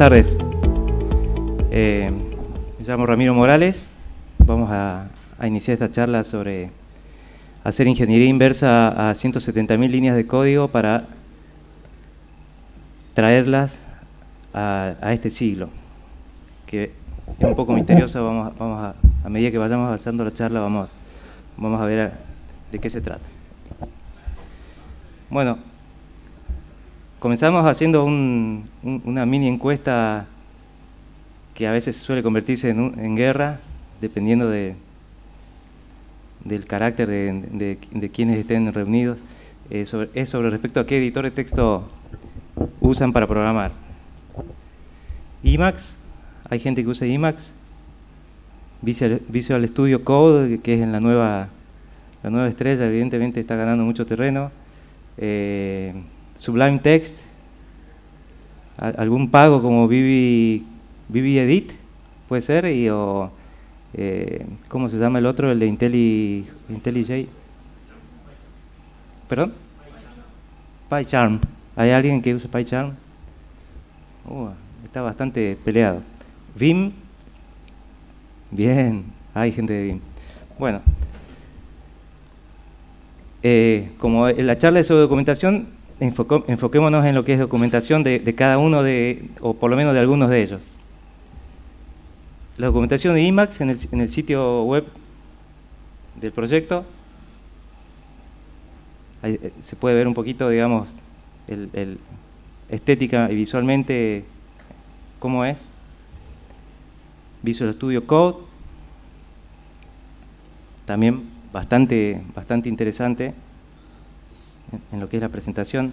tardes. Eh, me llamo Ramiro Morales. Vamos a, iniciar esta charla sobre hacer ingeniería inversa a 170.000 líneas de código para traerlas a, este siglo, que es un poco misterioso. Vamos, vamos a, a medida que vayamos avanzando la charla, vamos, vamos a ver de qué se trata. Bueno, comenzamos haciendo una mini encuesta que a veces suele convertirse en, guerra, dependiendo de, del carácter de, quienes estén reunidos. Eh, es sobre respecto a qué editor de texto usan para programar. Emacs, hay gente que usa Visual, Visual Studio Code, que es en la nueva, la nueva estrella, evidentemente está ganando mucho terreno. Eh, Sublime Text, algún pago como Vivi, Edit, puede ser, y o, eh, ¿cómo se llama el otro? El de Intelli, IntelliJ. ¿Perdón? PyCharm. ¿Hay alguien que use PyCharm? Uh, está bastante peleado. Vim. Bien, hay gente de Vim. Bueno, eh, como la charla es sobre documentación, enfoquémonos en lo que es documentación de, cada uno de, o por lo menos de algunos de ellos. La documentación de IMAX en el, sitio web del proyecto, eh, se puede ver un poquito, digamos, el, estética y visualmente cómo es. Visual Studio Code, también bastante, bastante interesante en lo que es la presentación.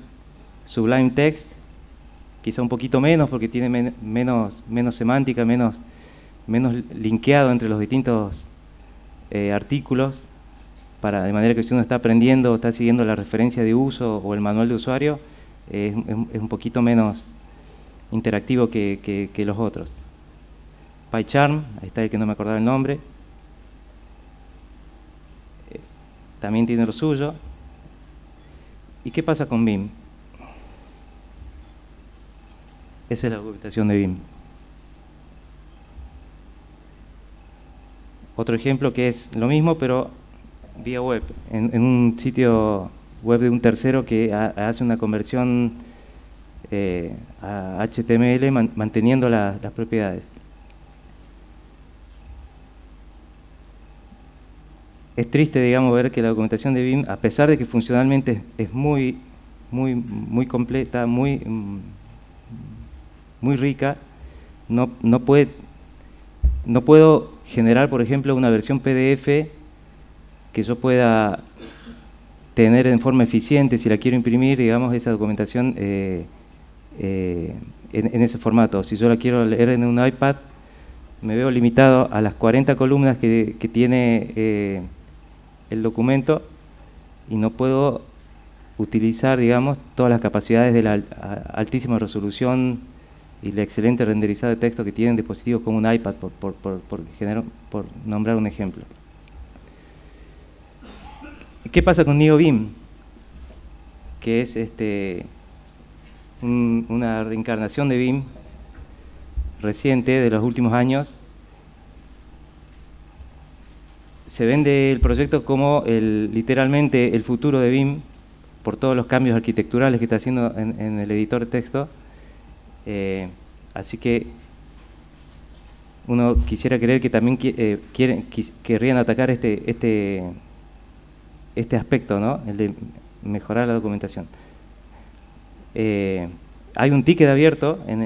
Sublime Text, quizá un poquito menos porque tiene menos, menos semántica, menos, menos linkeado entre los distintos eh, artículos, para, de manera que si uno está aprendiendo o está siguiendo la referencia de uso o el manual de usuario, es, un poquito menos interactivo que, que los otros. PyCharm, ahí está el que no me acordaba el nombre, también tiene lo suyo. ¿Y qué pasa con BIM? Esa es la documentación de BIM. Otro ejemplo que es lo mismo, pero vía web, en, un sitio web de un tercero que hace una conversión eh, a HTML manteniendo las propiedades. Es triste, digamos, ver que la documentación de BIM, a pesar de que funcionalmente es muy, muy, muy completa, muy, muy rica, no, no, puede, no puedo generar, por ejemplo, una versión PDF que yo pueda tener en forma eficiente, si la quiero imprimir, digamos, esa documentación eh, eh, en, ese formato. Si yo la quiero leer en un iPad, me veo limitado a las 40 columnas que, que tiene eh, el documento y no puedo utilizar, digamos, todas las capacidades de la altísima resolución y el excelente renderizado de texto que tienen dispositivos como un iPad, por, por, por, por nombrar un ejemplo. ¿Qué pasa con NeoBeam? Que es este, una reencarnación de BIM reciente de los últimos años se vende el proyecto como el, literalmente el futuro de BIM por todos los cambios arquitecturales que está haciendo en, el editor de texto. Eh, así que uno quisiera creer que también eh, quieren, querrían atacar este, este, este aspecto, ¿no? el de mejorar la documentación. Eh, hay un ticket abierto en,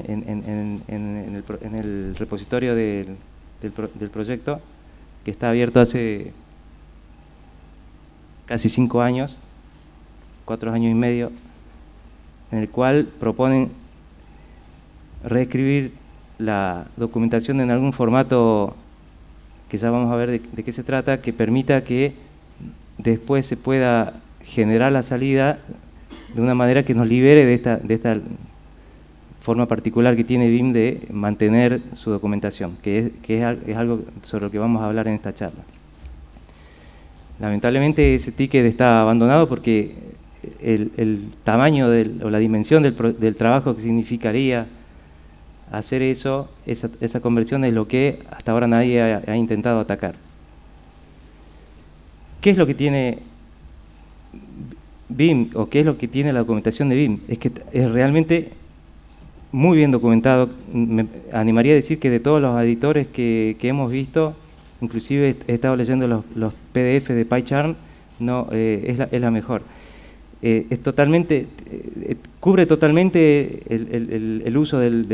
el, repositorio del, del proyecto que está abierto hace casi cinco años, cuatro años y medio, en el cual proponen reescribir la documentación en algún formato que ya vamos a ver de, qué se trata, que permita que después se pueda generar la salida de una manera que nos libere de esta, de esta forma particular que tiene BIM de mantener su documentación, que, es, algo sobre lo que vamos a hablar en esta charla. Lamentablemente ese ticket está abandonado porque el, tamaño o la dimensión del, trabajo que significaría hacer eso, esa, conversión es lo que hasta ahora nadie ha, intentado atacar. ¿Qué es lo que tiene BIM o qué es lo que tiene la documentación de BIM? Es que es realmente muy bien documentado. Me animaría a decir que de todos los editores que, hemos visto, inclusive he estado leyendo los, los PDF de PyCharm, no, eh, es, la, es la mejor. Eh, es totalmente, eh, cubre totalmente el, uso del,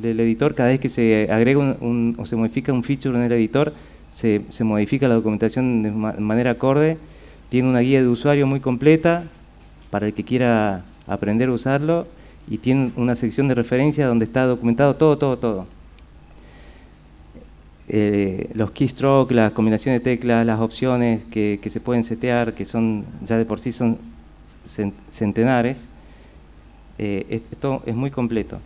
editor cada vez que se agrega un, o se modifica un feature en el editor, se, modifica la documentación de manera acorde, tiene una guía de usuario muy completa para el que quiera aprender a usarlo y tiene una sección de referencia donde está documentado todo, todo, todo. Eh, los keystroke, las combinaciones de teclas, las opciones que, se pueden setear, que son ya de por sí son centenares, eh, esto es muy completo.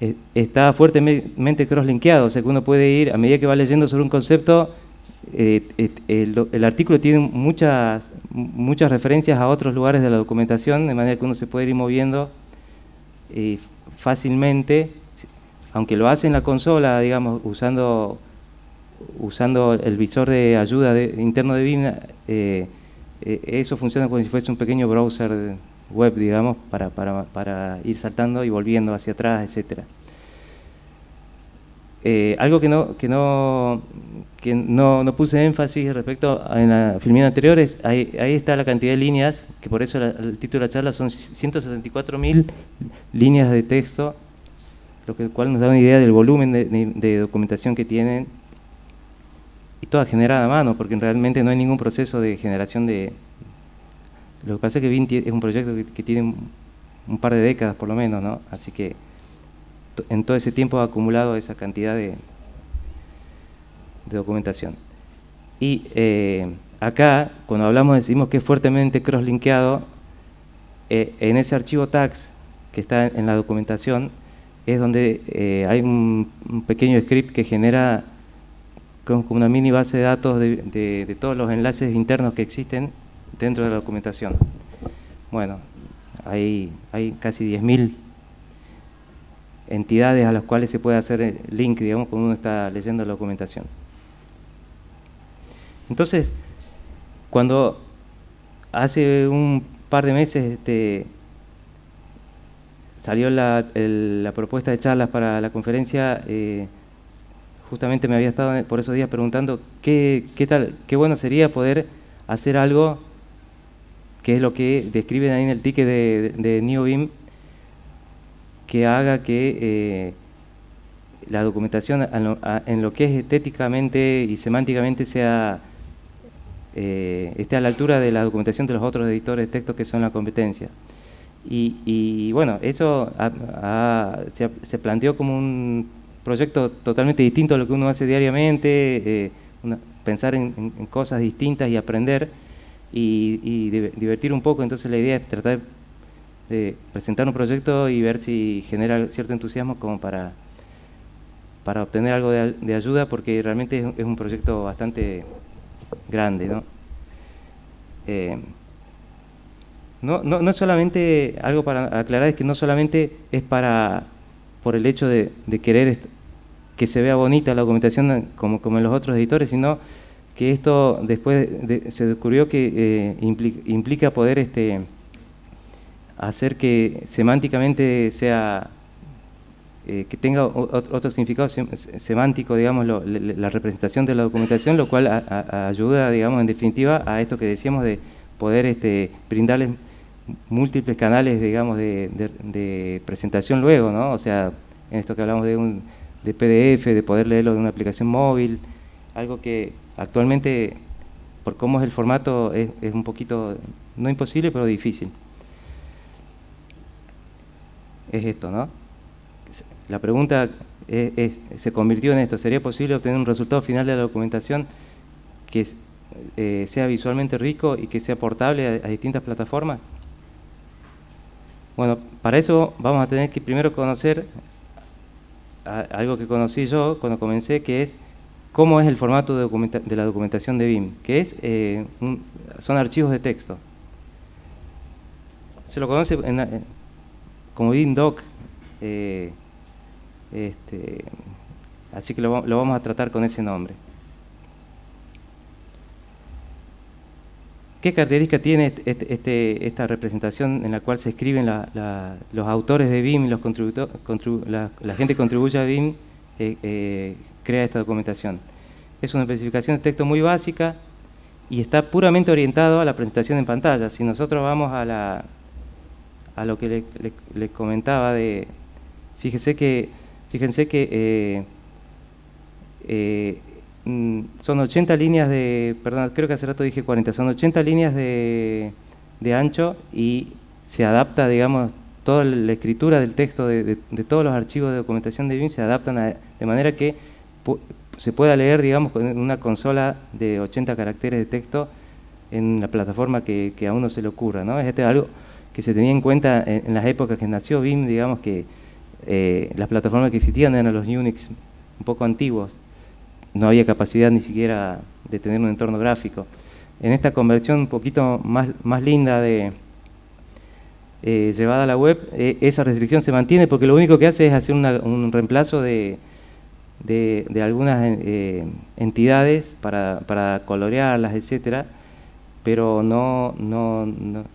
Eh, está fuertemente cross-linkeado, o sea que uno puede ir, a medida que va leyendo sobre un concepto, eh, el, artículo tiene muchas, muchas referencias a otros lugares de la documentación, de manera que uno se puede ir moviendo fácilmente, aunque lo hace en la consola, digamos, usando, usando el visor de ayuda interno de BIM, eh, eso funciona como si fuese un pequeño browser web, digamos, para, para, para ir saltando y volviendo hacia atrás, etc. Eh, algo que no, que no, que no, no, puse énfasis respecto a en la filmina anterior es, ahí, ahí, está la cantidad de líneas, que por eso el título de la charla son 174.000 líneas de texto, lo cual nos da una idea del volumen de, de documentación que tienen y toda generada a mano, porque realmente no hay ningún proceso de generación de... Lo que pasa es que BIM es un proyecto que, tiene un par de décadas por lo menos, ¿no? Así que en todo ese tiempo ha acumulado esa cantidad de, de documentación. Y eh, acá, cuando hablamos, decimos que es fuertemente cross-linkeado, eh, en ese archivo tags que está en la documentación, es donde eh, hay un, pequeño script que genera como una mini base de datos de, todos los enlaces internos que existen dentro de la documentación. Bueno, hay, hay casi 10.000 entidades a las cuales se puede hacer link, digamos, cuando uno está leyendo la documentación. Entonces, cuando hace un par de meses este, salió la, propuesta de charlas para la conferencia, eh, justamente me había estado por esos días preguntando qué, qué, tal, qué bueno sería poder hacer algo que es lo que describen ahí en el ticket de, de NeoBeam, que haga que eh, la documentación en lo, que es estéticamente y semánticamente sea eh, esté a la altura de la documentación de los otros editores de texto que son la competencia. Y, bueno, eso se planteó como un proyecto totalmente distinto a lo que uno hace diariamente, eh, pensar en, cosas distintas y aprender y, divertir un poco. Entonces la idea es tratar de presentar un proyecto y ver si genera cierto entusiasmo como para, para obtener algo de, ayuda, porque realmente es, un proyecto bastante grande. ¿no? Eh, no, no, no solamente, algo para aclarar es que no solamente es para por el hecho de, querer que se vea bonita la documentación como, como en los otros editores, sino que esto después se descubrió que eh, implica, poder este, hacer que semánticamente sea eh, que tenga otro significado semántico, digamos, la representación de la documentación, lo cual ayuda, digamos, en definitiva a esto que decíamos de poder este, brindarles múltiples canales, digamos, de, presentación luego, ¿no? O sea, en esto que hablamos de un de PDF, de poder leerlo de una aplicación móvil, algo que actualmente, por cómo es el formato, es, un poquito, no imposible, pero difícil. Es esto, ¿no? La pregunta se convirtió en esto, ¿sería posible obtener un resultado final de la documentación que eh, sea visualmente rico y que sea portable a distintas plataformas? Bueno, para eso vamos a tener que primero conocer algo que conocí yo cuando comencé, que es cómo es el formato de, la documentación de BIM, que es eh, son archivos de texto. Se lo conoce como BIM doc, eh, Este, así que lo, vamos a tratar con ese nombre. ¿Qué característica tiene este, este, este, esta representación en la cual se escriben los autores de BIM, los la, la, gente que contribuye a BIM, eh, eh, crea esta documentación? Es una especificación de texto muy básica y está puramente orientado a la presentación en pantalla. Si nosotros vamos a, la, a lo que le, comentaba de... Fíjense que, fíjense que eh, eh, mm, son 80 líneas de... Perdón, creo que hace rato dije 40. Son 80 líneas de, ancho y se adapta, digamos, toda la escritura del texto de, todos los archivos de documentación de BIM se adaptan de manera que se pueda leer, digamos, con una consola de 80 caracteres de texto en la plataforma que, a uno se le ocurra, ¿no? Es este algo que se tenía en cuenta en, las épocas que nació BIM, digamos que eh, las plataformas que existían eran los Unix un poco antiguos, no había capacidad ni siquiera de tener un entorno gráfico. En esta conversión un poquito más, más linda de eh, llevada a la web, eh, esa restricción se mantiene porque lo único que hace es hacer un reemplazo de, de, algunas entidades para, para, colorearlas, etcétera, pero no, no,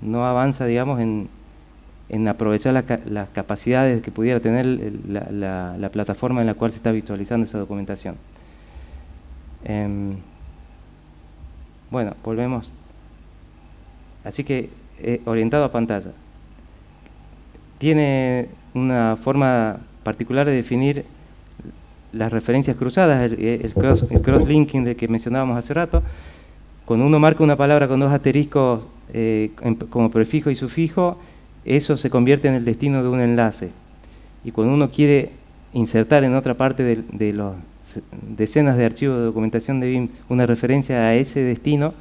no, avanza, digamos, en, en aprovechar las capacidades que pudiera tener la, la, plataforma en la cual se está visualizando esa documentación. Em, bueno, volvemos. Así que eh, orientado a pantalla. Tiene una forma particular de definir las referencias cruzadas, el, cross-linking de que mencionábamos hace rato, cuando uno marca una palabra con dos asteriscos eh, como prefijo y sufijo, eso se convierte en el destino de un enlace. Y cuando uno quiere insertar en otra parte de, de las decenas de archivos de documentación de BIM una referencia a ese destino,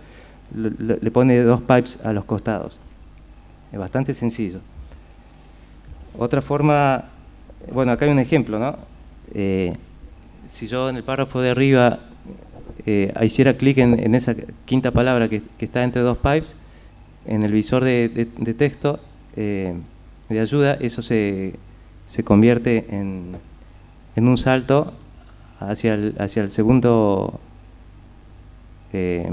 le pone dos pipes a los costados. Es bastante sencillo. Otra forma, bueno, acá hay un ejemplo, ¿no? Eh, si yo en el párrafo de arriba eh, hiciera clic en, esa quinta palabra que, está entre dos pipes, en el visor de, texto eh, de ayuda, eso se, convierte en, un salto hacia el, hacia el segundo eh,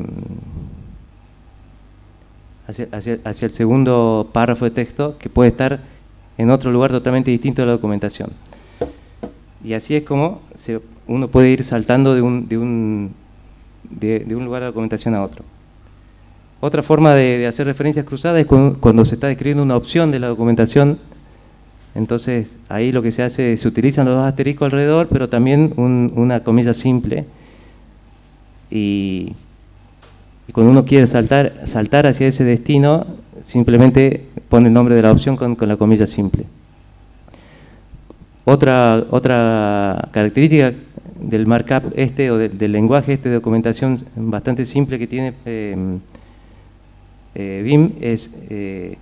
hacia el segundo párrafo de texto que puede estar en otro lugar totalmente distinto de la documentación. Y así es como uno puede ir saltando de un, de, un, de, un lugar de documentación a otro. Otra forma de, hacer referencias cruzadas es cuando, se está describiendo una opción de la documentación. Entonces, ahí lo que se hace es se utilizan los dos asteriscos alrededor, pero también una comilla simple. Y, cuando uno quiere saltar, saltar hacia ese destino, simplemente pone el nombre de la opción con la comilla simple. Otra, otra característica del markup este o del, lenguaje este documentación bastante simple que tiene eh, eh, BIM eh,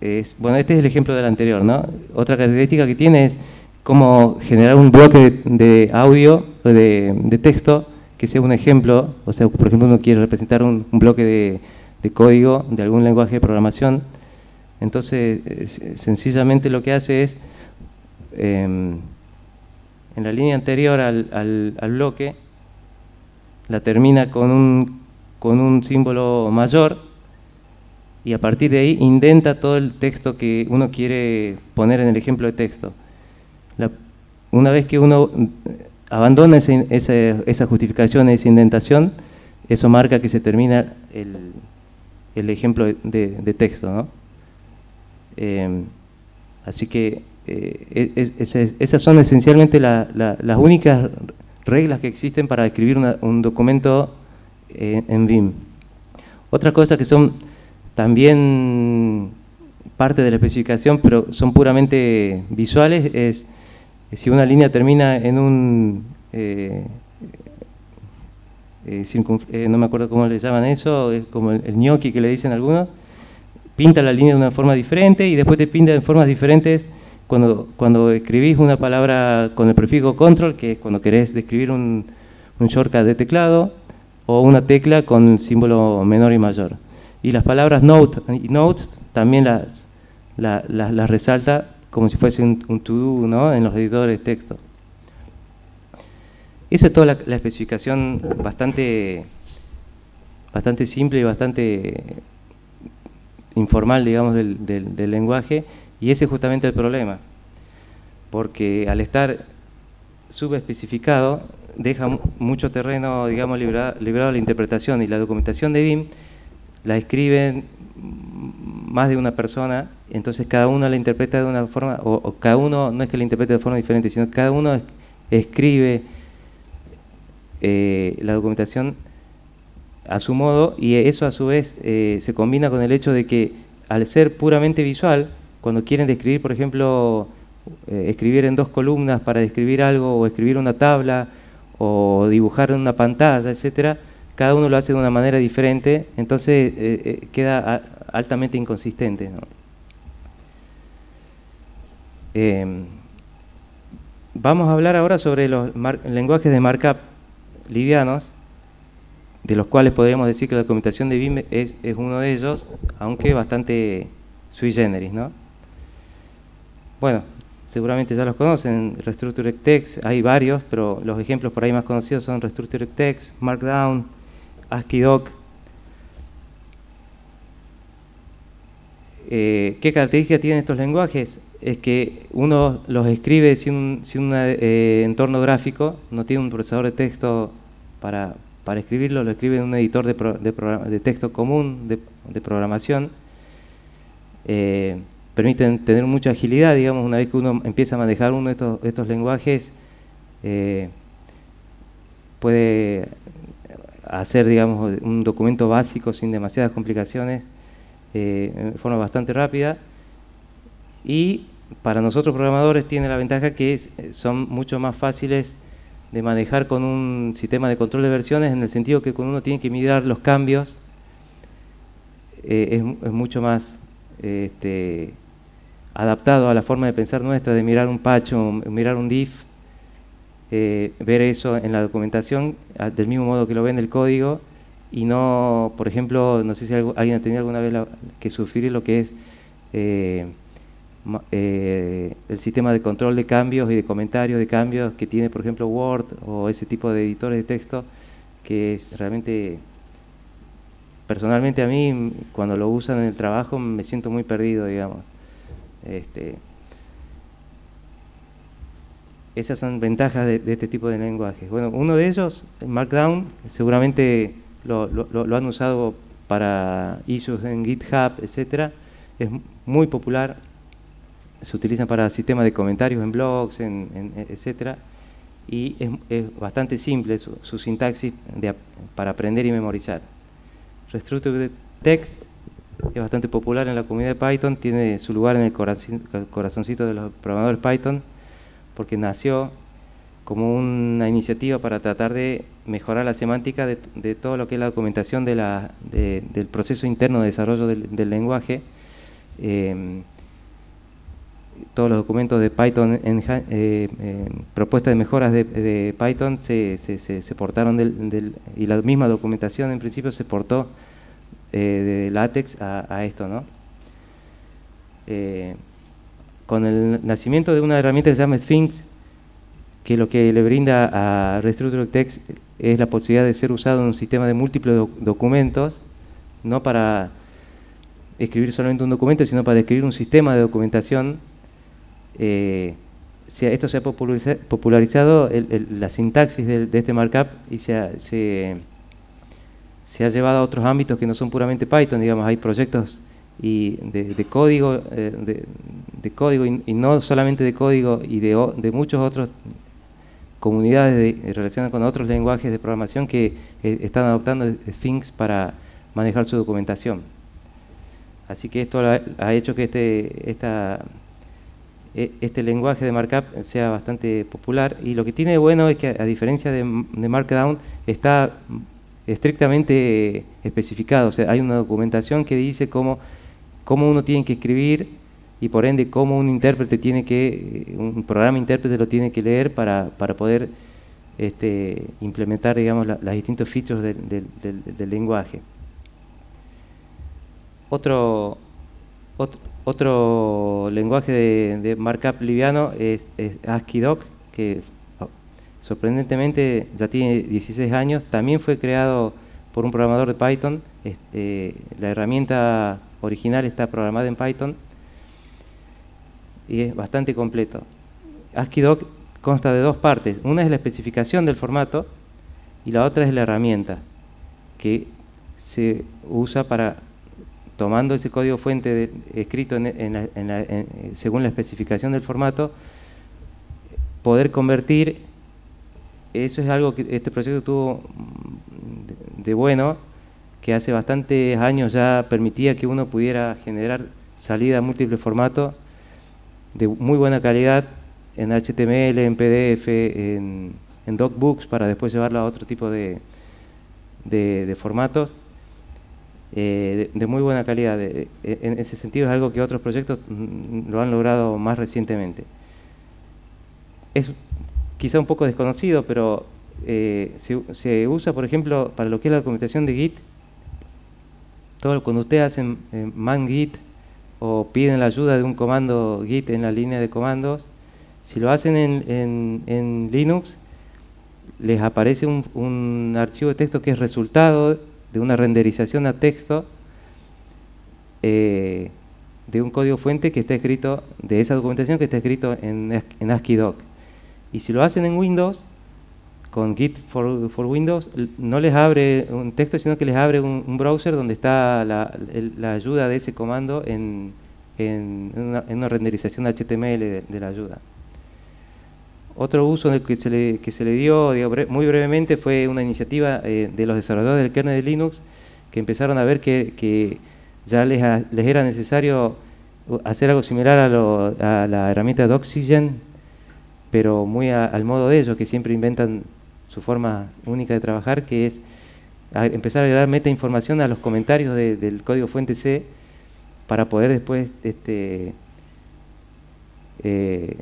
es, bueno, este es el ejemplo del anterior, ¿no? Otra característica que tiene es cómo generar un bloque de, audio o de, texto que sea un ejemplo, o sea, por ejemplo, uno quiere representar un, bloque de, de código de algún lenguaje de programación, entonces, sencillamente lo que hace es, em, en la línea anterior al, bloque, la termina con un, con un símbolo mayor y a partir de ahí indenta todo el texto que uno quiere poner en el ejemplo de texto. una vez que uno abandona esa, justificación, esa indentación, eso marca que se termina el, ejemplo de, de texto. ¿no? Em, así que eh, esas son esencialmente las únicas reglas que existen para escribir un documento en, BIM. Otra cosa que son también parte de la especificación, pero son puramente visuales, es si una línea termina en un... Eh, eh, no me acuerdo cómo le llaman eso, es como el, el gnocchi que le dicen algunos, pinta la línea de una forma diferente y después te pinta de formas diferentes cuando, cuando escribís una palabra con el prefijo control, que es cuando querés describir un, un shortcut de teclado, o una tecla con símbolo menor y mayor. Y las palabras note y notes también las, resalta como si fuese un, to-do ¿no? en los editores de texto. Esa es toda la, especificación bastante, bastante simple y bastante informal, digamos, del, del lenguaje, y ese es justamente el problema, porque al estar subespecificado, deja mucho terreno, digamos, liberado, a la interpretación y la documentación de BIM la escriben más de una persona, entonces cada uno la interpreta de una forma, o, cada uno, no es que la interprete de forma diferente, sino que cada uno escribe eh, la documentación a su modo y eso a su vez eh, se combina con el hecho de que al ser puramente visual, cuando quieren describir, por ejemplo, eh, escribir en dos columnas para describir algo o escribir una tabla o dibujar en una pantalla, etcétera, cada uno lo hace de una manera diferente, entonces eh, eh, queda altamente inconsistente. Em, vamos a hablar ahora sobre los lenguajes de markup livianos, de los cuales podríamos decir que la documentación de BIM es, uno de ellos, aunque bastante sui generis. ¿no? Bueno, seguramente ya los conocen, Restructured Text, hay varios, pero los ejemplos por ahí más conocidos son Restructured Text, Markdown, ASCII Doc. Eh, ¿Qué características tienen estos lenguajes? Es que uno los escribe sin un, eh, entorno gráfico, no tiene un procesador de texto para, escribirlo, lo escribe en un editor de, texto común de, programación. Eh, permiten tener mucha agilidad, digamos, una vez que uno empieza a manejar uno de estos, lenguajes, eh, puede hacer, digamos, un documento básico sin demasiadas complicaciones, eh, de forma bastante rápida. Y para nosotros programadores tiene la ventaja que son mucho más fáciles de manejar con un sistema de control de versiones en el sentido que cuando uno tiene que mirar los cambios eh, es, mucho más este, adaptado a la forma de pensar nuestra, de mirar un patch o mirar un diff, eh, ver eso en la documentación del mismo modo que lo ve en el código y no, por ejemplo, no sé si alguien ha tenido alguna vez que sufrir lo que es eh, eh, el sistema de control de cambios y de comentarios de cambios que tiene, por ejemplo, Word o ese tipo de editores de texto, que es realmente, personalmente a mí, cuando lo usan en el trabajo, me siento muy perdido, digamos. Este, esas son ventajas de, este tipo de lenguajes. Bueno, uno de ellos, Markdown, seguramente lo, han usado para issues en GitHub, etcétera. Es muy popular. Se utiliza para sistemas de comentarios en blogs, en, etcétera. Y es, bastante simple su, sintaxis para aprender y memorizar. Restructured Text es bastante popular en la comunidad de Python, tiene su lugar en el corazoncito de los programadores Python, porque nació como una iniciativa para tratar de mejorar la semántica de, todo lo que es la documentación de la, del proceso interno de desarrollo del, lenguaje. Em, todos los documentos de Python, en, eh, propuestas de mejoras de, Python se, se, portaron del, y la misma documentación en principio se portó eh, de látex a, esto, ¿no? Eh, con el nacimiento de una herramienta que se llama Sphinx, que lo que le brinda a Restructured Text es la posibilidad de ser usado en un sistema de múltiples documentos, no para escribir solamente un documento, sino para escribir un sistema de documentación. Eh, esto se ha popularizado, la sintaxis de, este markup y se se ha llevado a otros ámbitos que no son puramente Python, digamos, hay proyectos y de, código, eh, de, código y, no solamente de código y de, de muchos otros comunidades relacionadas con otros lenguajes de programación que eh, están adoptando Sphinx para manejar su documentación. Así que esto ha, hecho que este, e, este lenguaje de markup sea bastante popular y lo que tiene de bueno es que a diferencia de, de Markdown está estrictamente especificado. O sea, hay una documentación que dice cómo, cómo uno tiene que escribir y por ende cómo un intérprete tiene que, un programa intérprete lo tiene que leer para, para poder este, implementar, digamos, las distintos features del, lenguaje. Otro, Otro, lenguaje de, markup liviano es, ASCII-Doc, que sorprendentemente ya tiene 16 años. También fue creado por un programador de Python. Eh, la herramienta original está programada en Python y es bastante completo. ASCII-Doc consta de dos partes. Una es la especificación del formato y la otra es la herramienta que se usa para, tomando ese código fuente escrito según la especificación del formato, poder convertir, eso es algo que este proyecto tuvo de bueno, que hace bastantes años ya permitía que uno pudiera generar salida a múltiples formatos de muy buena calidad en HTML, en PDF, en, DocBooks para después llevarlo a otro tipo de, de, formatos eh, de, muy buena calidad. en ese sentido es algo que otros proyectos mm, lo han logrado más recientemente. Es quizá un poco desconocido, pero eh, se, usa, por ejemplo, para lo que es la documentación de Git, todo cuando ustedes hacen eh, man Git o piden la ayuda de un comando Git en la línea de comandos, si lo hacen en, Linux, les aparece un, archivo de texto que es resultado de una renderización a texto eh, de un código fuente que está escrito, de esa documentación que está escrito en, en ASCII-Doc. Y si lo hacen en Windows, con Git for, Windows, no les abre un texto, sino que les abre un, browser donde está la, ayuda de ese comando en, una, renderización HTML de la ayuda. Otro uso que se le, dio muy brevemente fue una iniciativa eh, de los desarrolladores del kernel de Linux que empezaron a ver que, ya les, era necesario hacer algo similar a, la herramienta de Oxygen, pero muy al modo de ellos, que siempre inventan su forma única de trabajar, que es empezar a agregar meta información a los comentarios del código fuente C para poder después este, eh,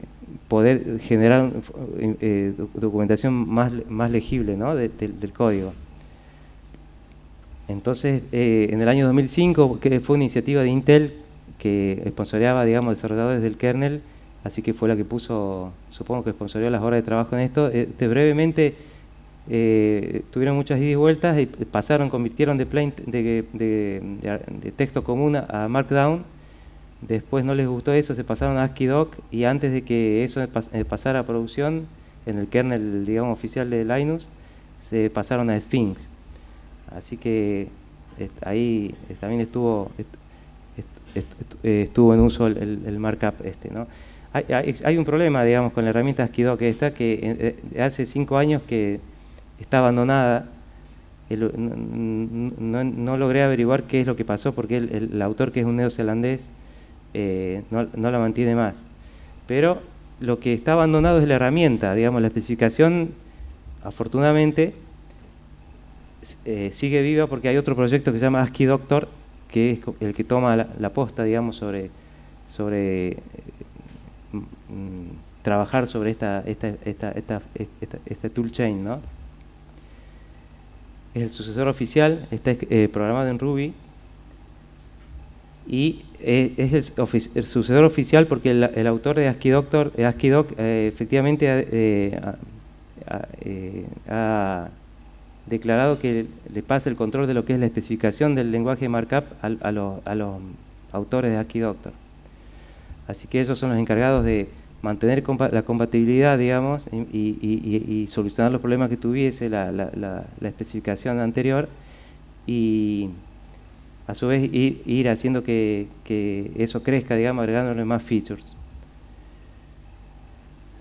poder generar eh, documentación más, más legible del código. Entonces, eh, en el año 2005, que fue una iniciativa de Intel que sponsoreaba, digamos, desarrolladores del kernel, así que fue la que puso, supongo que sponsoreó las horas de trabajo en esto. Este, brevemente, eh, tuvieron muchas idas y vueltas y pasaron, convirtieron de, de, de texto común a Markdown, Después no les gustó eso, se pasaron a ASCII-Doc y antes de que eso eh, pasara a producción, en el kernel digamos, oficial de Linux, se pasaron a Sphinx. Así que ahí también estuvo, estuvo en uso el, markup este. ¿no? Hay, un problema digamos, con la herramienta ASCII-Doc que está que eh, hace cinco años que está abandonada. no, logré averiguar qué es lo que pasó porque el autor que es un neozelandés eh, no, la mantiene más. Pero lo que está abandonado es la herramienta, digamos, la especificación, afortunadamente, eh, sigue viva porque hay otro proyecto que se llama ASCII Doctor, que es el que toma la, posta, digamos, sobre, sobre eh, trabajar sobre esta, esta, esta, esta, este toolchain, ¿no? Es el sucesor oficial, está programado en Ruby y eh, es el, sucedor oficial porque el, autor de ASCII, Doctor, eh, ASCII eh, efectivamente ha declarado que le pasa el control de lo que es la especificación del lenguaje de markup a, los autores de ASCII Doctor. Así que ellos son los encargados de mantener la compatibilidad, digamos, y, solucionar los problemas que tuviese la, especificación anterior y a su vez ir, haciendo que, eso crezca, digamos, agregándole más features.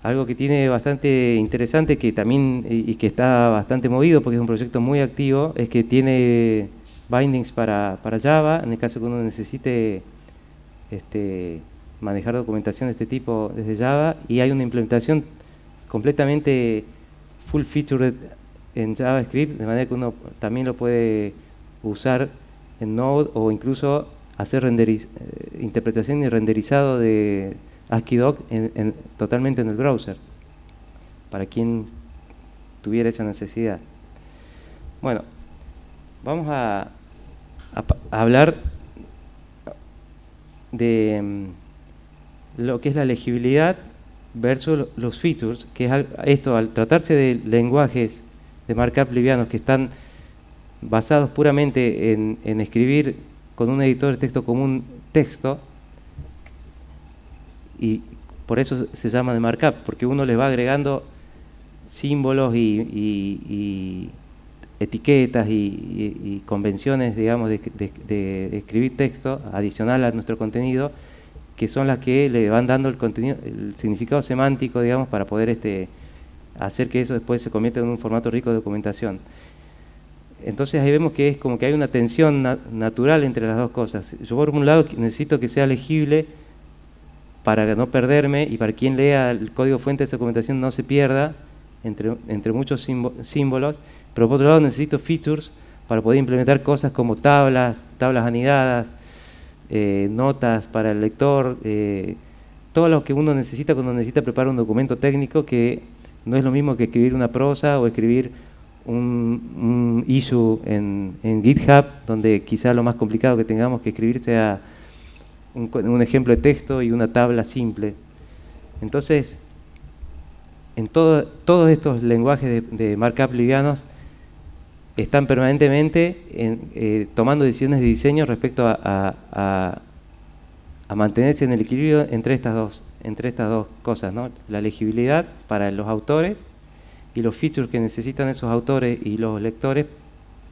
Algo que tiene bastante interesante que también y, que está bastante movido porque es un proyecto muy activo es que tiene bindings para, Java en el caso que uno necesite este, manejar documentación de este tipo desde Java y hay una implementación completamente full featured en JavaScript de manera que uno también lo puede usar en Node o incluso hacer eh, interpretación y renderizado de ASCII-Doc en, totalmente en el browser, para quien tuviera esa necesidad. Bueno, vamos a, hablar de mm, lo que es la legibilidad versus los features, que es esto, al tratarse de lenguajes de markup livianos que están basados puramente en, escribir con un editor de texto común texto, y por eso se llama de markup, porque uno le va agregando símbolos y, etiquetas y, convenciones, digamos, de, escribir texto adicional a nuestro contenido, que son las que le van dando el contenido, el significado semántico, digamos, para poder este, hacer que eso después se convierta en un formato rico de documentación. Entonces ahí vemos que es como que hay una tensión natural entre las dos cosas. Yo por un lado necesito que sea legible para no perderme y para quien lea el código fuente de esa documentación no se pierda entre, entre muchos símbolos, pero por otro lado necesito features para poder implementar cosas como tablas, tablas anidadas, eh, notas para el lector, eh, todo lo que uno necesita cuando necesita preparar un documento técnico que no es lo mismo que escribir una prosa o escribir un, issue en, GitHub, donde quizá lo más complicado que tengamos que escribir sea un, ejemplo de texto y una tabla simple. Entonces, en todos estos lenguajes de, markup livianos están permanentemente eh, tomando decisiones de diseño respecto a, mantenerse en el equilibrio entre estas dos, entre estas dos cosas, la legibilidad para los autores y los features que necesitan esos autores y los lectores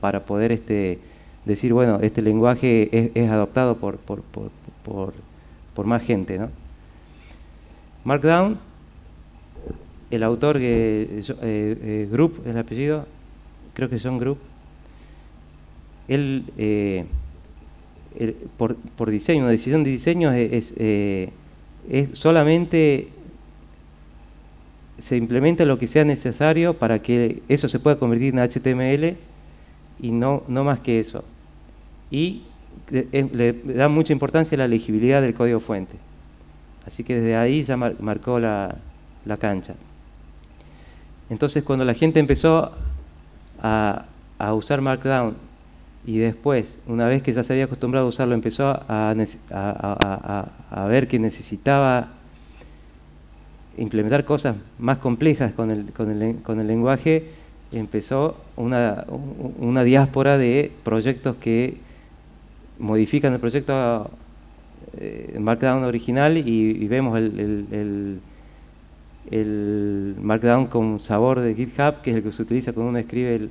para poder este, decir, bueno, este lenguaje es, adoptado por, por, más gente. ¿no? Markdown, el autor, eh, eh, Group es el apellido, creo que son Group, él, eh, por, por, diseño, una decisión de diseño es, es solamente se implementa lo que sea necesario para que eso se pueda convertir en HTML y no, no más que eso. Y le, da mucha importancia la legibilidad del código fuente. Así que desde ahí ya marcó la, cancha. Entonces cuando la gente empezó a, usar Markdown. Y después, una vez que ya se había acostumbrado a usarlo, empezó a, ver que necesitaba implementar cosas más complejas con el, con el, con el lenguaje, empezó una, una, diáspora de proyectos que modifican el proyecto eh, Markdown original y, vemos el, el, Markdown con sabor de GitHub, que es el que se utiliza cuando uno escribe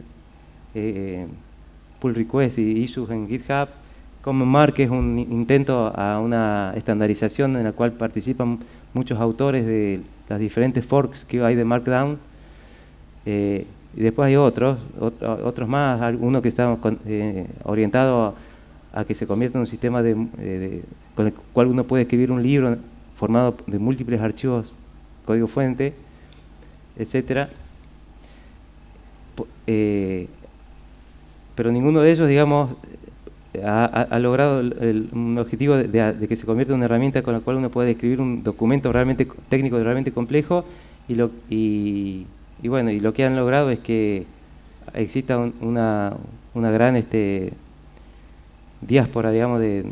eh, pull request y issues en GitHub. Como Mark es un intento a una estandarización en la cual participan muchos autores de las diferentes forks que hay de Markdown. Eh, y después hay otros, otros más, uno que está eh, orientado a, que se convierta en un sistema de, con el cual uno puede escribir un libro formado de múltiples archivos, código fuente, etcétera. Eh, pero ninguno de ellos, digamos, ha, logrado un objetivo de, que se convierta en una herramienta con la cual uno puede escribir un documento realmente técnico, realmente complejo, y, bueno, y lo que han logrado es que exista una, gran este, diáspora, digamos, de,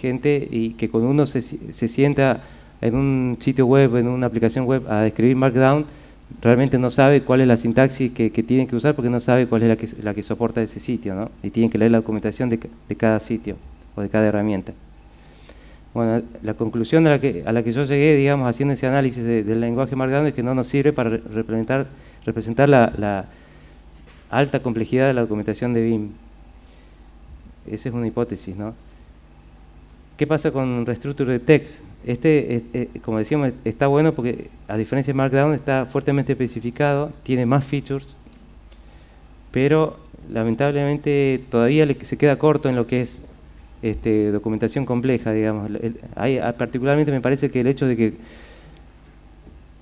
gente y que cuando uno se sienta en un sitio web, en una aplicación web a escribir Markdown, realmente no sabe cuál es la sintaxis que, que tienen que usar porque no sabe cuál es la que, la que soporta ese sitio, ¿no? Y tienen que leer la documentación de, de, cada sitio o de cada herramienta. Bueno, la conclusión a la que, a la que yo llegué, digamos, haciendo ese análisis del lenguaje Markdown es que no nos sirve para representar, representar la, la alta complejidad de la documentación de BIM. Esa es una hipótesis, ¿no? ¿Qué pasa con Restructure Text? Este, eh, como decíamos, está bueno porque a diferencia de Markdown está fuertemente especificado, tiene más features, pero lamentablemente todavía se queda corto en lo que es este, documentación compleja, digamos. particularmente me parece que el hecho de que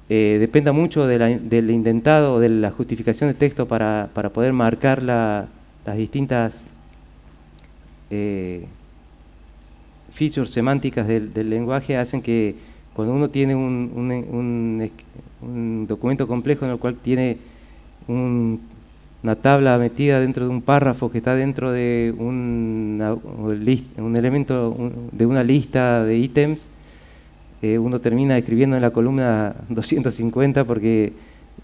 eh, dependa mucho del intentado o de la justificación de texto para, poder marcar las distintas eh, features semánticas del, lenguaje hacen que cuando uno tiene un, documento complejo en el cual tiene un, una tabla metida dentro de un párrafo que está dentro de un, un elemento de una lista de ítems, eh, uno termina escribiendo en la columna 250 porque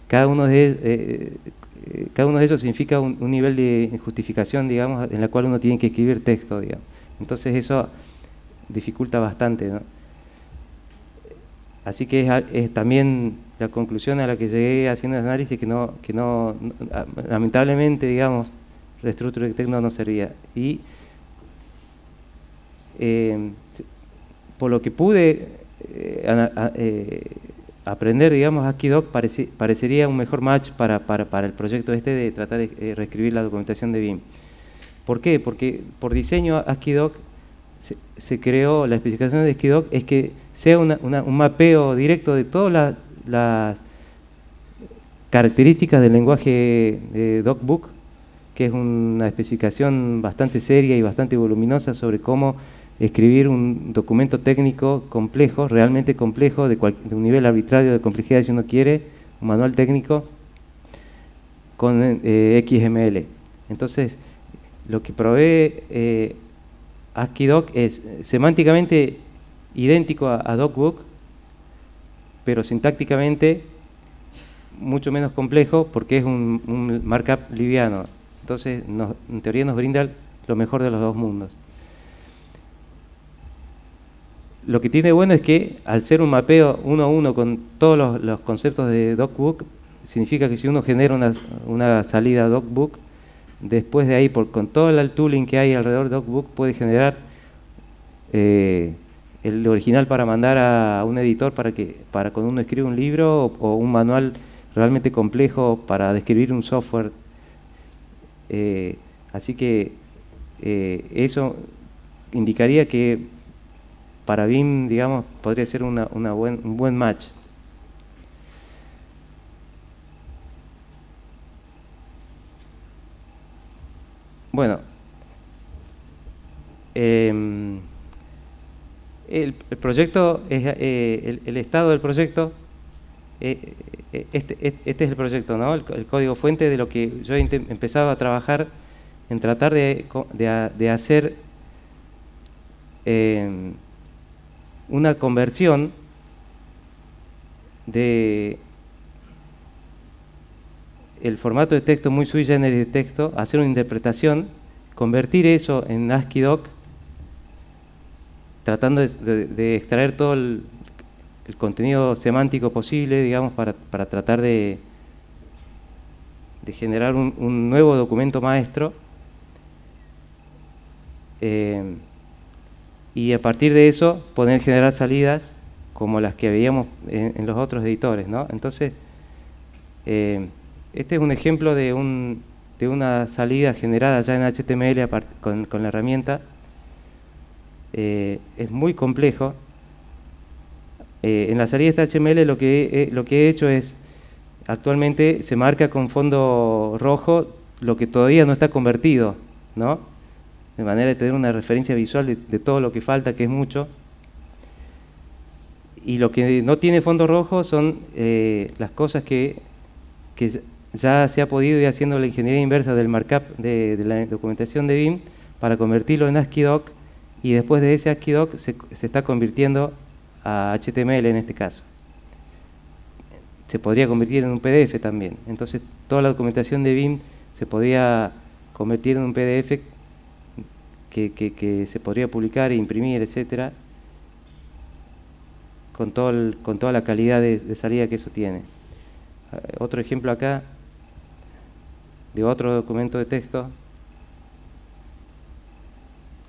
cada uno de, eh, eh, cada uno de ellos significa un, nivel de justificación, digamos, en la cual uno tiene que escribir texto, digamos. Entonces eso dificulta bastante, Así que es también la conclusión a la que llegué haciendo el análisis que no, que no, lamentablemente, digamos, Restructure Tecno no servía. Y eh, por lo que pude eh, eh, aprender, digamos, AskiDoc parecería un mejor match para, para, para, el proyecto este de tratar de reescribir la documentación de BIM. ¿Por qué? Porque por diseño AskiDoc se, creó, la especificación de AskiDoc es que sea un mapeo directo de todas las características del lenguaje de DocBook, que es una especificación bastante seria y bastante voluminosa sobre cómo escribir un documento técnico complejo, realmente complejo, de, un nivel arbitrario de complejidad si uno quiere, un manual técnico con eh, XML. Entonces, lo que provee eh, ASCII es semánticamente idéntico a DocBook, pero sintácticamente mucho menos complejo porque es un, markup liviano. Entonces, en teoría nos brinda lo mejor de los dos mundos. Lo que tiene bueno es que al ser un mapeo uno a uno con todos los, conceptos de DocBook, significa que si uno genera una, salida DocBook, después de ahí, por, con todo el tooling que hay alrededor de DocBook, puede generar eh, el original para mandar a un editor para que para cuando uno escribe un libro o, un manual realmente complejo para describir un software. Eh, así que eh, eso indicaría que para BIM, digamos, podría ser una, buen, un buen match. Bueno, eh, el, proyecto, es, eh, el, estado del proyecto, eh, eh, este, este, es el proyecto, ¿no? El, código fuente de lo que yo empezaba a trabajar en tratar de, de, hacer una conversión de el formato de texto muy sui generis de texto, hacer una interpretación, convertir eso en ASCII doc tratando de, extraer todo el, contenido semántico posible, digamos, para, tratar de, de generar un, nuevo documento maestro. Eh, y a partir de eso poder generar salidas como las que veíamos en, los otros editores. ¿no? Entonces, eh, este es un ejemplo de, un, de una salida generada ya en HTML con, con la herramienta eh, es muy complejo. Eh, en la salida de HTML lo que, lo que he hecho es, actualmente se marca con fondo rojo lo que todavía no está convertido, ¿no? De manera de tener una referencia visual de, todo lo que falta, que es mucho. Y lo que no tiene fondo rojo son eh, las cosas que, que, ya se ha podido ir haciendo la ingeniería inversa del markup de, de la documentación de BIM para convertirlo en ASCII doc y después de ese ASCII se, se está convirtiendo a HTML en este caso. Se podría convertir en un PDF también. Entonces toda la documentación de BIM se podría convertir en un PDF que, se podría publicar e imprimir, etcétera, con, todo con toda la calidad de, salida que eso tiene. Eh, otro ejemplo acá de otro documento de texto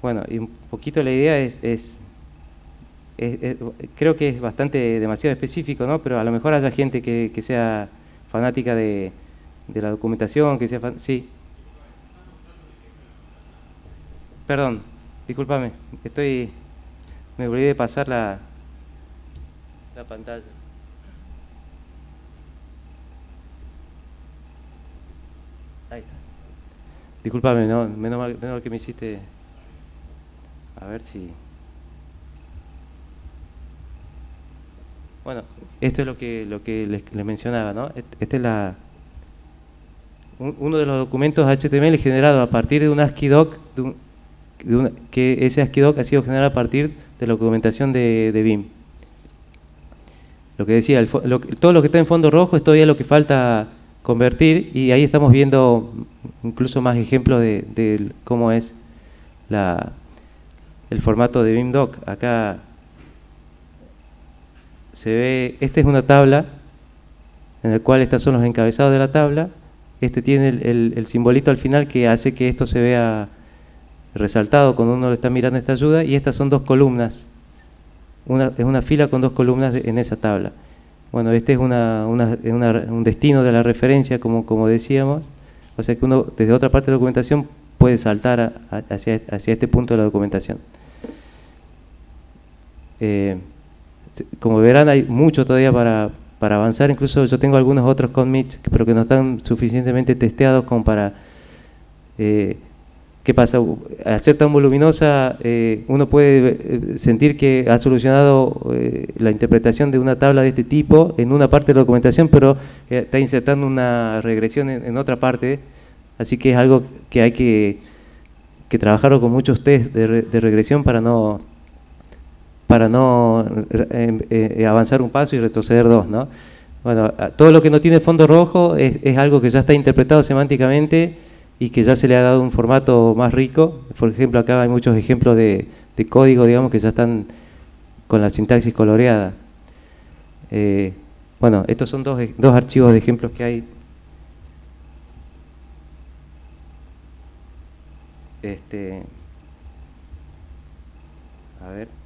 bueno, y un poquito la idea es, es, creo que es bastante demasiado específico, ¿no? Pero a lo mejor haya gente que, que sea fanática de, de, la documentación, que sea sí. Perdón, discúlpame, estoy me olvidé de pasar la, la pantalla. Ahí está. Disculpame, no, menos mal, que me hiciste a ver si... Bueno, esto es lo que, lo que les, mencionaba, ¿no? Esta es la, uno de los documentos HTML generado a partir de un ASCII doc, que ese ASCII doc ha sido generado a partir de la documentación de, de BIM. Lo que decía, todo lo que está en fondo rojo es todavía lo que falta convertir y ahí estamos viendo incluso más ejemplos de, cómo es la, el formato de BIMDoc. Acá se ve, esta es una tabla en la cual estos son los encabezados de la tabla. Este tiene el, simbolito al final que hace que esto se vea resaltado cuando uno le está mirando esta ayuda y estas son dos columnas. Una, es una fila con dos columnas en esa tabla. Bueno, este es un destino de la referencia, como, decíamos, o sea que uno desde otra parte de la documentación puede saltar hacia, este punto de la documentación. Eh, como verán, hay mucho todavía para, avanzar, incluso yo tengo algunos otros commits, pero que no están suficientemente testeados como para eh, ¿Qué pasa? Al ser tan voluminosa, eh, uno puede eh, sentir que ha solucionado eh, la interpretación de una tabla de este tipo en una parte de la documentación, pero está insertando una regresión en, otra parte, así que es algo que hay que, que trabajarlo con muchos test de, regresión para no, para no avanzar un paso y retroceder dos. ¿no? Bueno, todo lo que no tiene fondo rojo es, es algo que ya está interpretado semánticamente y que ya se le ha dado un formato más rico. Por ejemplo, acá hay muchos ejemplos de, código, digamos, que ya están con la sintaxis coloreada. Eh, bueno, estos son dos, dos archivos de ejemplos que hay. Este, a ver.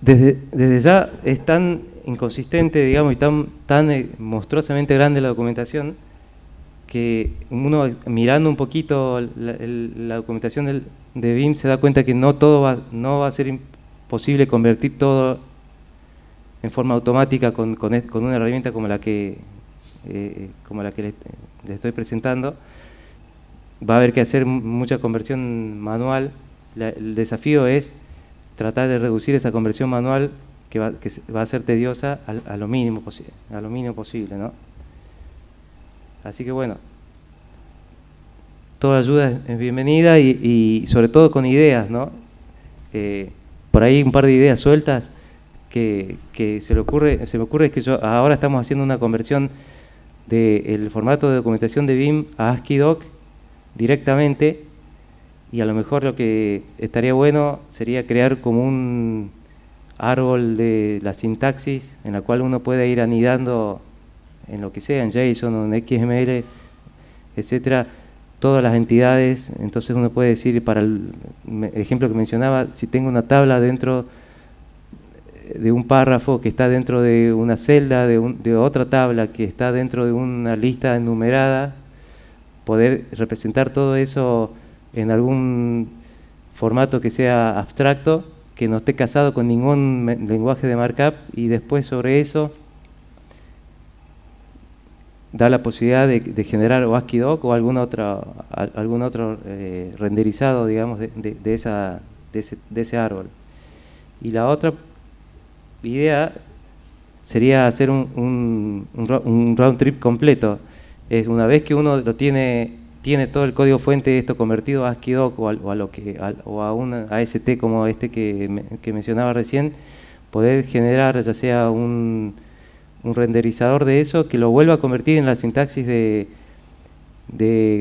Desde, ya es tan inconsistente, digamos, y tan, tan eh, monstruosamente grande la documentación, que uno mirando un poquito la, documentación de BIM se da cuenta que no todo va, no va a ser posible convertir todo en forma automática con, una herramienta como la que, eh, como la que le, estoy presentando. Va a haber que hacer mucha conversión manual. el desafío es tratar de reducir esa conversión manual que va, a ser tediosa a, lo mínimo posible, a lo mínimo posible, ¿no? Así que bueno, toda ayuda es bienvenida y, sobre todo con ideas, ¿no? Eh, por ahí un par de ideas sueltas que, se, le ocurre, se me ocurre es que ahora estamos haciendo una conversión del formato de documentación de BIM a ASCII doc directamente y a lo mejor lo que estaría bueno sería crear como un árbol de la sintaxis en la cual uno puede ir anidando en lo que sea, en JSON o en XML, etcétera, todas las entidades. Entonces uno puede decir, para el ejemplo que mencionaba, si tengo una tabla dentro de un párrafo que está dentro de una celda, de, de otra tabla que está dentro de una lista enumerada, poder representar todo eso en algún formato que sea abstracto, que no esté casado con ningún lenguaje de markup y después sobre eso da la posibilidad de, generar o ASCII doc o algún otro, algún otro eh, renderizado, digamos, de, esa, ese, de, ese, árbol. Y la otra idea sería hacer un, un round trip completo. Es una vez que uno lo tiene tiene todo el código fuente de esto convertido a ASCII o a, o a lo que, o a un AST como este que, que, mencionaba recién, poder generar ya sea un, renderizador de eso que lo vuelva a convertir en la sintaxis de,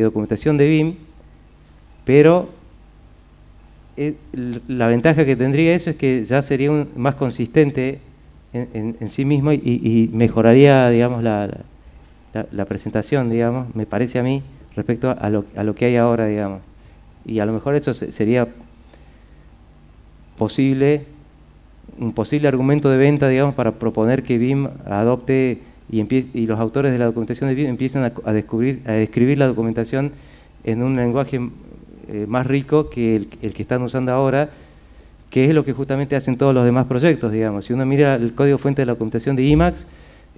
documentación de BIM, pero eh, la ventaja que tendría eso es que ya sería un, más consistente en, en, sí mismo y, y, mejoraría digamos, la, la, la presentación, digamos, me parece a mí, respecto a lo, a lo que hay ahora, digamos. Y a lo mejor eso sería posible, un posible argumento de venta, digamos, para proponer que BIM adopte y, los autores de la documentación de BIM empiecen a, descubrir, a describir la documentación en un lenguaje eh, más rico que el, que están usando ahora, que es lo que justamente hacen todos los demás proyectos, digamos. Si uno mira el código fuente de la documentación de IMAX,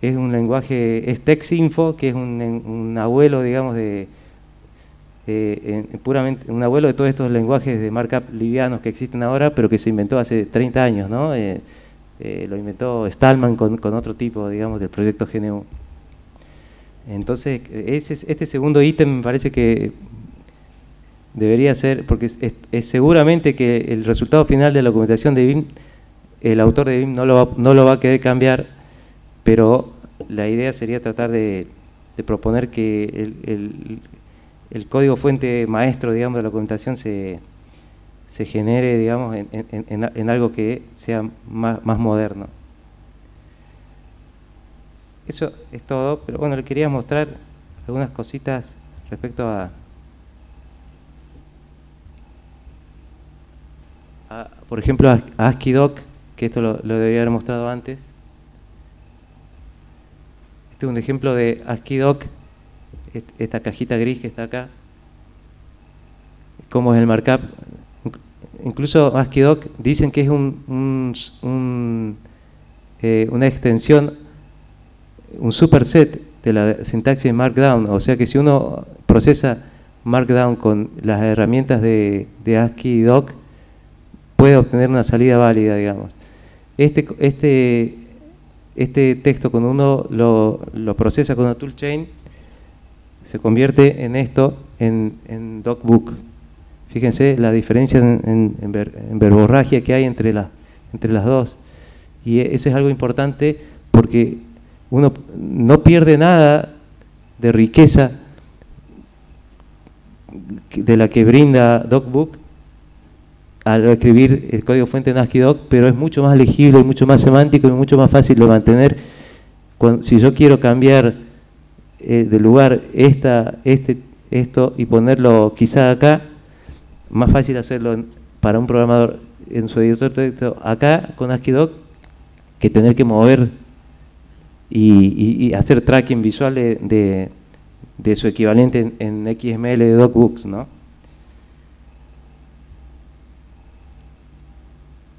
es un lenguaje, es TextInfo, que es un abuelo, digamos, de, eh, puramente un abuelo de todos estos lenguajes de markup livianos que existen ahora, pero que se inventó hace 30 años, ¿no? Eh, eh, lo inventó Stallman con, otro tipo, digamos, del proyecto GNU. Entonces, este segundo ítem me parece que debería ser, porque es, seguramente que el resultado final de la documentación de BIM, el autor de BIM no lo va, no lo va a querer cambiar, pero la idea sería tratar de, proponer que el, código fuente maestro, digamos, de la documentación se, genere, digamos, en, algo que sea más, más moderno. Eso es todo, pero bueno, le quería mostrar algunas cositas respecto a, por ejemplo, a ASCII-Doc, que esto lo, debería haber mostrado antes. Este es un ejemplo de ASCII-Doc, esta cajita gris que está acá. Cómo es el markup. Incluso ASCII-Doc dicen que es un, eh, una extensión, un superset de la sintaxis Markdown. O sea que si uno procesa Markdown con las herramientas de, de ASCII-Doc, puede obtener una salida válida, digamos. Este, este, este texto, cuando uno lo, procesa con una toolchain, se convierte en esto, en, docbook. Fíjense la diferencia en, verborragia que hay entre, entre las dos. Y eso es algo importante porque uno no pierde nada de riqueza de la que brinda DocBook al escribir el código fuente en ASCII-Doc, pero es mucho más legible, mucho más semántico y mucho más fácil de mantener. si yo quiero cambiar eh, de lugar esta, este, esto y ponerlo quizá acá, más fácil hacerlo para un programador en su editor de texto acá con ASCII-Doc que tener que mover y, hacer tracking visual de, de, su equivalente en, en XML de DocBooks, ¿no?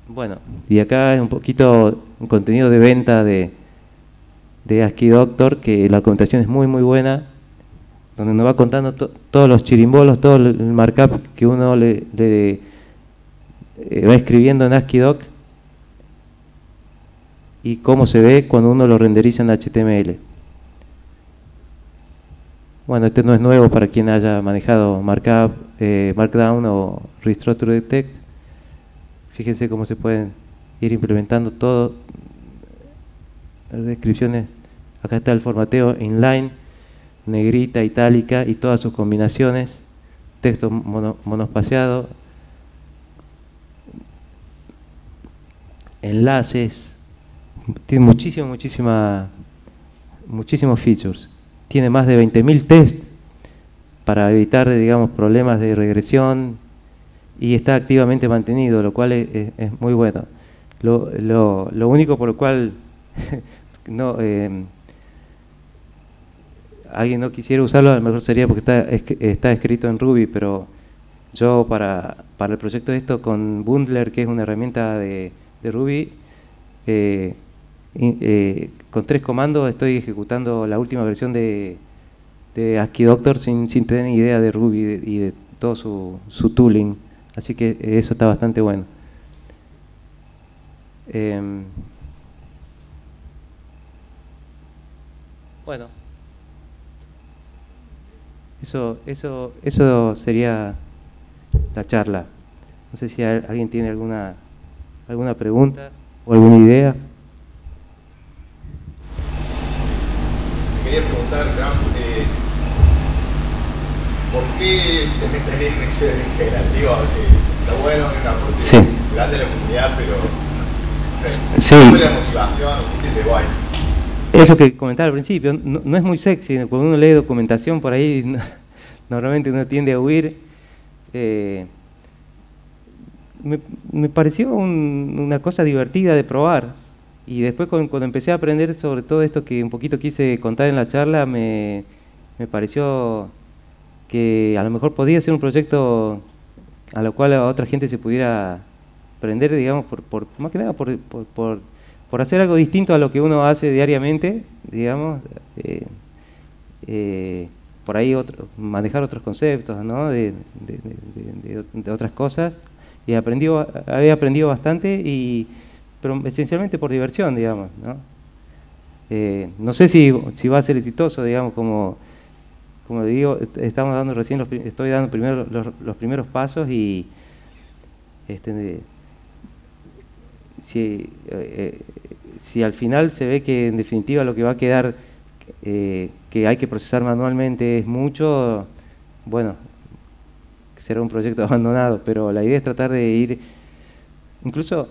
Bueno, y acá es un poquito un contenido de venta de, de ASCII Doctor, que la documentación es muy muy buena, donde nos va contando todos los chirimbolos, todo el markup que uno le, eh, va escribiendo en ASCII Doc y cómo se ve cuando uno lo renderiza en HTML. Bueno, este no es nuevo para quien haya manejado markup, eh, Markdown o Restructure Detect. Fíjense cómo se pueden ir implementando todo. Descripciones, acá está el formateo inline, negrita, itálica y todas sus combinaciones, texto monospaciado, enlaces, tiene muchísimo, muchísima, muchísimos features. Tiene más de 20.000 tests para evitar, digamos, problemas de regresión, y está activamente mantenido, lo cual es, muy bueno. Lo, lo, único por lo cual no, eh, alguien no quisiera usarlo, a lo mejor sería porque está, está escrito en Ruby, pero yo para, para el proyecto de esto con Bundler, que es una herramienta de, Ruby, eh, eh, con tres comandos estoy ejecutando la última versión de, de ASCII Doctor sin, sin tener ni idea de Ruby y de, todo su, su tooling. Así que eso está bastante bueno. Em, bueno, eso, eso, eso sería la charla. No sé si alguien tiene alguna, alguna pregunta o alguna idea. quería preguntar, eh, ¿por qué te metes en ese integrativo? Está bueno, es un aporte sí. grande de la comunidad, pero o sea, sí. la motivación? ¿Qué se guay? Es lo que comentaba al principio, no, es muy sexy, cuando uno lee documentación por ahí, normalmente uno tiende a huir. Eh, me, pareció un, una cosa divertida de probar. Y después cuando, empecé a aprender sobre todo esto que un poquito quise contar en la charla, me, pareció que a lo mejor podía ser un proyecto a lo cual a otra gente se pudiera aprender, digamos, por, más que nada por, hacer algo distinto a lo que uno hace diariamente, digamos, eh, eh, por ahí manejar otros conceptos, ¿no? de, otras cosas. Y aprendió, había aprendido bastante, y, pero esencialmente por diversión, digamos. ¿no? Eh, sé si, va a ser exitoso, digamos, como, digo, estamos dando recién los, estoy dando primero los, primeros pasos y este, si, eh, si al final se ve que en definitiva lo que va a quedar eh, que hay que procesar manualmente es mucho, bueno, será un proyecto abandonado, pero la idea es tratar de ir, incluso,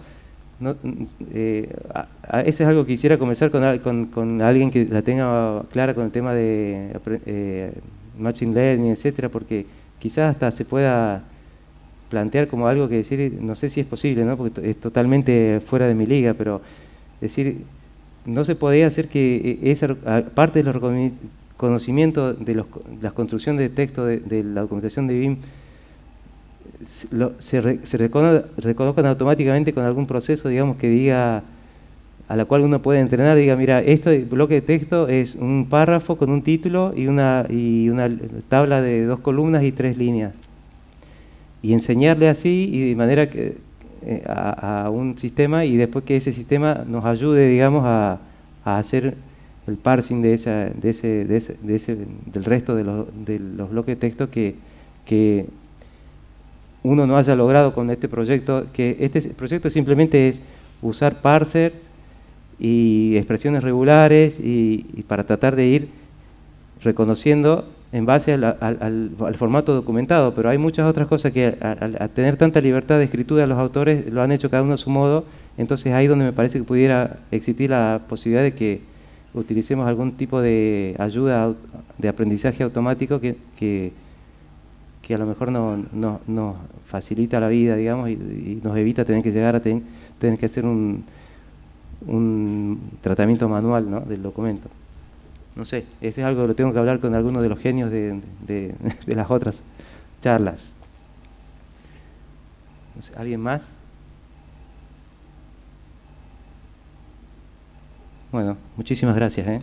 eh, eso es algo que quisiera comenzar con, con, alguien que la tenga clara con el tema de eh, Machine Learning, etcétera, porque quizás hasta se pueda plantear como algo que decir, no sé si es posible, ¿no? porque es totalmente fuera de mi liga, pero decir, no se podía hacer que e, esa parte del reconocimiento de los, la construcción de texto de, la documentación de BIM se, se reconozcan automáticamente con algún proceso, digamos, que diga a la cual uno puede entrenar, diga, mira, este bloque de texto es un párrafo con un título y una, y una tabla de dos columnas y tres líneas. Y enseñarle así y de manera que eh, a, un sistema y después que ese sistema nos ayude, digamos, a, hacer el parsing de, esa, de, ese, de, ese, del resto de los, de los bloques de texto que, que uno no haya logrado con este proyecto, que este proyecto simplemente es usar parsers y expresiones regulares y, y para tratar de ir reconociendo en base al, formato documentado, pero hay muchas otras cosas que al, tener tanta libertad de escritura los autores lo han hecho cada uno a su modo, entonces ahí donde me parece que pudiera existir la posibilidad de que utilicemos algún tipo de ayuda de aprendizaje automático que, que, a lo mejor nos no, facilita la vida, digamos, y, nos evita tener que llegar a tener que hacer un, un tratamiento manual ¿no? del documento. No sé, ese es algo que lo tengo que hablar con alguno de los genios de, las otras charlas. ¿Alguien más? Bueno, muchísimas gracias. ¿eh?